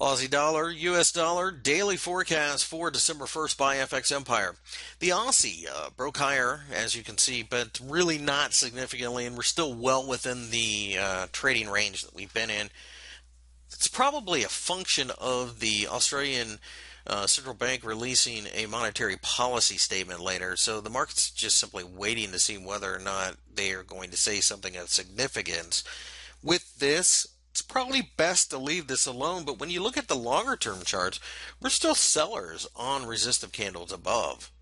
Aussie dollar, US dollar, daily forecast for December 1st by FX Empire. The Aussie uh, broke higher, as you can see, but really not significantly, and we're still well within the uh, trading range that we've been in. It's probably a function of the Australian uh, central bank releasing a monetary policy statement later. So the market's just simply waiting to see whether or not they are going to say something of significance. With this, it's probably best to leave this alone. But when you look at the longer term charts, we're still sellers on resistive candles above.